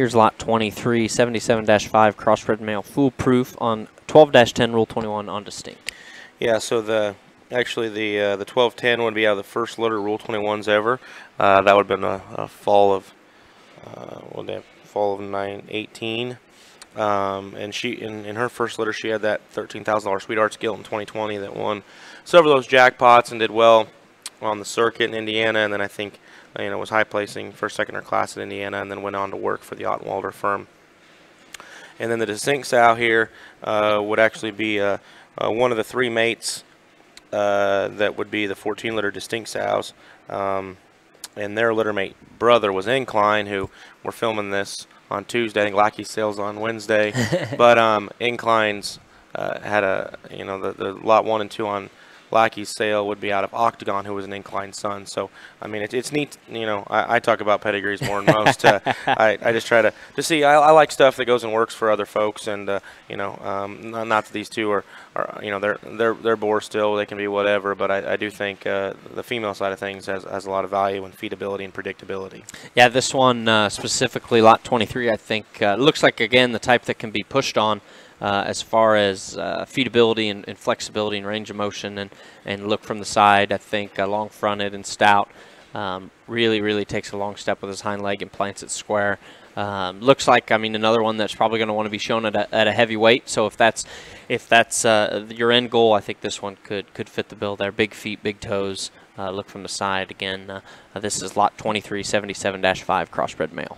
Here's lot 23, 77-5 crossbred male, foolproof on 12-10 Rule 21 on distinct. Yeah, so the actually the uh, the 1210 would be out of the first litter Rule 21s ever. Uh, that would have been a, a fall of uh, well, that fall of 918. Um, and she in, in her first litter she had that $13,000 Sweethearts Gilt in 2020 that won several of those jackpots and did well on the circuit in Indiana. And then I think you know was high placing first, second, or class in Indiana, and then went on to work for the Ottenwalder firm. And then the distinct sow here uh, would actually be uh, uh, one of the three mates uh, that would be the 14 litter distinct sows. Um, and their litter mate brother was Incline, who we're filming this on Tuesday. I think Lackey sales on Wednesday. but um, Incline's uh, had a, you know, the, the lot one and two on Lackey's sale would be out of Octagon, who was an inclined son. So, I mean, it, it's neat. You know, I, I, talk about pedigrees more than most. Uh, I, I just try to, to see, I, I, like stuff that goes and works for other folks. And, uh, you know, um, not, not, that these two are, are, you know, they're, they're, they're boar still. They can be whatever. But I, I do think uh, the female side of things has, has a lot of value and feedability and predictability. Yeah, this one uh, specifically, lot 23, I think, uh, looks like, again, the type that can be pushed on uh, as far as uh, feedability and, and, flexibility and range of motion and, and look from the side. I think uh, long fronted and stout um, really, really takes a long step with his hind leg and plants it square. Um, looks like, I mean, another one that's probably going to want to be shown at a, at a heavy weight. So if that's if that's uh, your end goal, I think this one could could fit the bill there. Big feet, big toes. Uh, look from the side again. Uh, this is lot 2377-5 crossbred male.